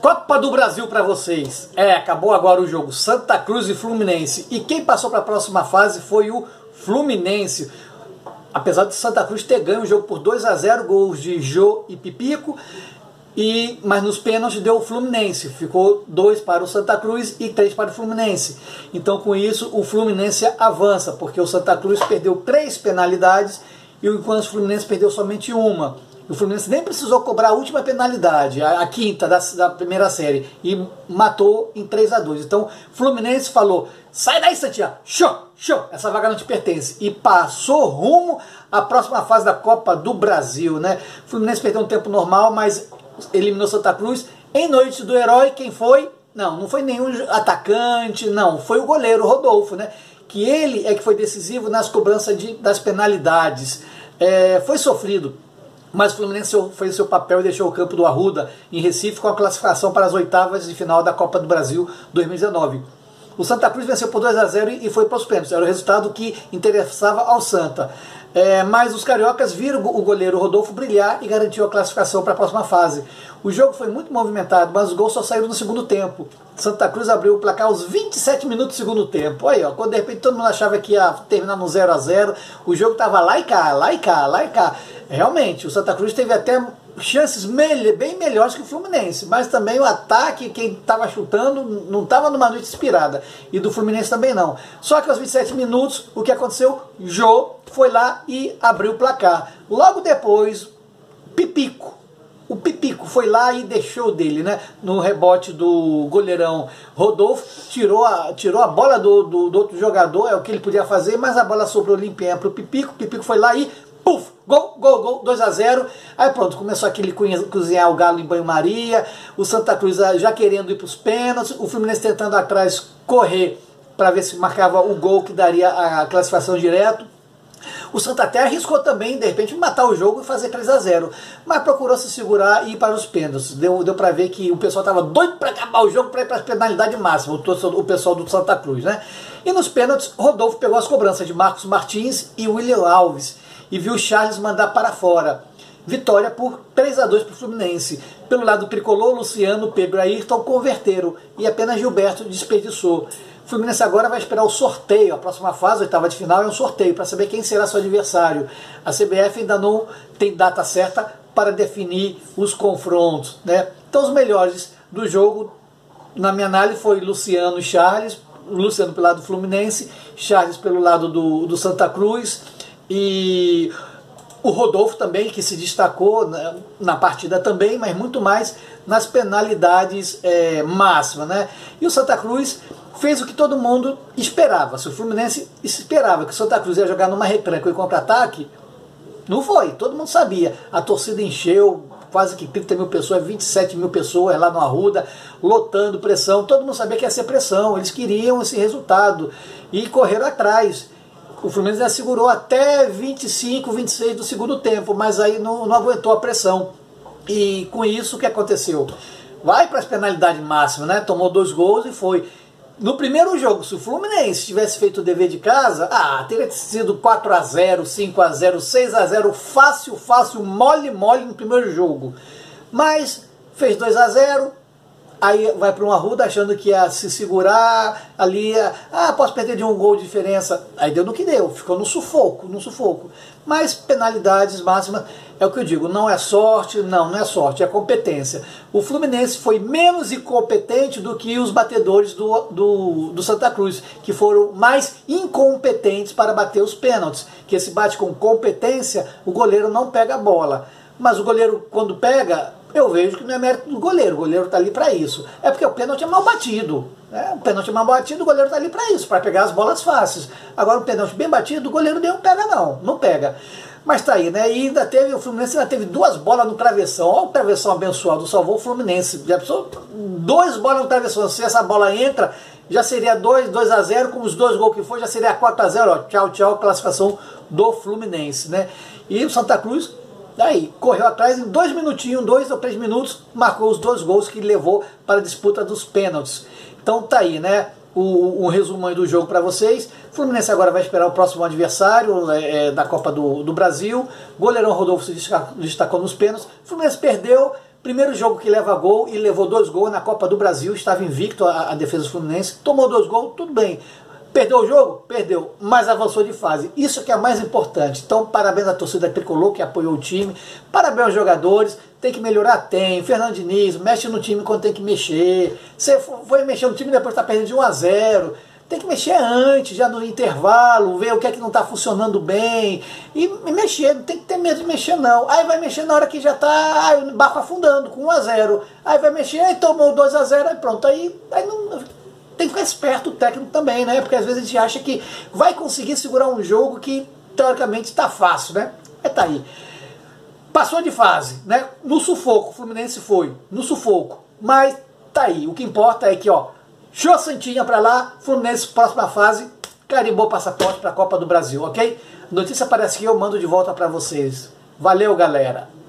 Copa do Brasil para vocês. É, acabou agora o jogo Santa Cruz e Fluminense. E quem passou para a próxima fase foi o Fluminense. Apesar de Santa Cruz ter ganho o jogo por 2 a 0, gols de Jô e Pipico, e mas nos pênaltis deu o Fluminense. Ficou dois para o Santa Cruz e três para o Fluminense. Então com isso o Fluminense avança, porque o Santa Cruz perdeu três penalidades e o o Fluminense perdeu somente uma. O Fluminense nem precisou cobrar a última penalidade, a, a quinta da, da, primeira série, e matou em 3 a 2 Então, Fluminense falou: sai daí, Santiago, show, show, essa vaga não te pertence. E passou rumo à próxima fase da Copa do Brasil. Né? Fluminense perdeu um tempo normal, mas eliminou Santa Cruz. Em noite do herói, quem foi? Não, não foi nenhum atacante, não, foi o goleiro Rodolfo, né? Que ele é que foi decisivo nas cobranças de, das penalidades. É, foi sofrido mas o Fluminense fez seu papel e deixou o campo do Arruda, em Recife, com a classificação para as oitavas de final da Copa do Brasil 2019. O Santa Cruz venceu por 2 a 0 e foi para os pênaltis. Era o resultado que interessava ao Santa. É, mas os cariocas viram o goleiro Rodolfo brilhar e garantiu a classificação para a próxima fase. O jogo foi muito movimentado, mas os gols só saíram no segundo tempo. Santa Cruz abriu o placar aos 27 minutos do segundo tempo. Aí, ó, quando de repente todo mundo achava que ia terminar no 0 a 0 o jogo estava lá e cá, lá e cá, lá e cá. Realmente, o Santa Cruz teve até chances bem melhores que o Fluminense, mas também o ataque, quem estava chutando, não estava numa noite inspirada, e do Fluminense também não. Só que aos 27 minutos, o que aconteceu? Jô foi lá e abriu o placar. Logo depois, Pipico. O Pipico foi lá e deixou dele, né? No rebote do goleirão Rodolfo, tirou a, tirou a bola do, do, do outro jogador, é o que ele podia fazer, mas a bola sobrou limpinha para o Pipico. O Pipico foi lá e puf, gol, gol, gol, 2 a 0 Aí pronto, começou aquele cozinhar o galo em banho-maria, o Santa Cruz ah, já querendo ir para os pênaltis, o Fluminense tentando atrás correr para ver se marcava o gol que daria a classificação direto. O Santa Terra arriscou também, de repente, matar o jogo e fazer 3 a 0 mas procurou se segurar e ir para os pênaltis. Deu, deu para ver que o pessoal estava doido para acabar o jogo para ir para a penalidade máxima, o, o pessoal do Santa Cruz. Né? E nos pênaltis, Rodolfo pegou as cobranças de Marcos Martins e William Alves e viu Charles mandar para fora. Vitória por 3 a 2 para o Fluminense. Pelo lado tricolor, Luciano, Pedro e Ayrton converteram e apenas Gilberto desperdiçou. Fluminense agora vai esperar o sorteio. A próxima fase, oitava de final, é um sorteio para saber quem será seu adversário. A CBF ainda não tem data certa para definir os confrontos. Né? Então, os melhores do jogo, na minha análise, foi Luciano e Charles. Luciano pelo lado do Fluminense, Charles pelo lado do, do Santa Cruz. E o Rodolfo também, que se destacou na, na partida também, mas muito mais nas penalidades é, máximas. Né? E o Santa Cruz fez o que todo mundo esperava. Se o Fluminense esperava que o Santa Cruz ia jogar numa retranca e contra-ataque, não foi, todo mundo sabia. A torcida encheu, quase que 30 mil pessoas, 27 mil pessoas lá no Arruda, lotando pressão. Todo mundo sabia que ia ser pressão, eles queriam esse resultado e correram atrás o Fluminense assegurou até 25, 26 do segundo tempo, mas aí não, não aguentou a pressão. E com isso o que aconteceu? Vai para as penalidades máximas, né? Tomou dois gols e foi. No primeiro jogo, se o Fluminense tivesse feito o dever de casa, ah, teria sido 4 a 0 5 a 0 6 a 0 fácil, fácil, mole, mole no primeiro jogo. Mas fez 2 a 0 aí vai para um arruda achando que ia se segurar ali, ah, posso perder de um gol de diferença. Aí deu no que deu, ficou no sufoco, no sufoco. Mas penalidades máximas, é o que eu digo, não é sorte, não, não é sorte, é competência. O Fluminense foi menos incompetente do que os batedores do, do, do Santa Cruz, que foram mais incompetentes para bater os pênaltis. Que se bate com competência, o goleiro não pega a bola. Mas o goleiro, quando pega, eu vejo que não é mérito do goleiro, o goleiro está ali para isso. É porque o pênalti é mal batido. Né? O pênalti é mal batido, o goleiro está ali para isso, para pegar as bolas fáceis. Agora, o pênalti bem batido, o goleiro não pega, não. Não pega. Mas tá aí, né? E ainda teve, o Fluminense ainda teve duas bolas no travessão. Olha o travessão abençoado, salvou o Fluminense. Já pensou? Dois bolas no travessão. Se essa bola entra, já seria 2, 2 a 0 com os dois gols que foi, já seria 4 a 0 ó, Tchau, tchau, classificação do Fluminense, né? E o Santa Cruz Daí, correu atrás em dois minutinhos, dois ou três minutos, marcou os dois gols que levou para a disputa dos pênaltis. Então tá aí, né? O, um resumo do jogo para vocês. Fluminense agora vai esperar o próximo adversário é, é, da Copa do, do Brasil. Goleirão Rodolfo se destacou nos pênaltis. Fluminense perdeu, Primeiro jogo que leva gol e levou dois gols na Copa do Brasil, estava invicto a, a defesa do Fluminense, tomou dois gols, tudo bem. Perdeu o jogo? Perdeu, mas avançou de fase. Isso que é mais importante. Então, parabéns à torcida tricolor que apoiou o time, parabéns aos jogadores. Tem que melhorar? Tem. Fernando Diniz, mexe no time quando tem que mexer. Você foi mexer no time depois está perdendo de 1 a 0 tem que mexer antes, já no intervalo, ver o que é que não está funcionando bem. E, mexer, não tem que ter medo de mexer não. Aí vai mexer na hora que já está o barco afundando, com 1 a 0 Aí vai mexer, aí tomou 2 a 0 aí pronto. Aí, aí não, tem que ficar esperto o técnico também, né? Porque às vezes a gente acha que vai conseguir segurar um jogo que teoricamente está fácil, né? É tá aí. Passou de fase, né? No sufoco, o Fluminense foi, no sufoco. Mas tá aí. O que importa é que, ó, Show Santinha para lá, Fluminense próxima fase, carimbou passaporte para a Copa do Brasil, ok? Notícia parece que eu mando de volta para vocês. Valeu, galera!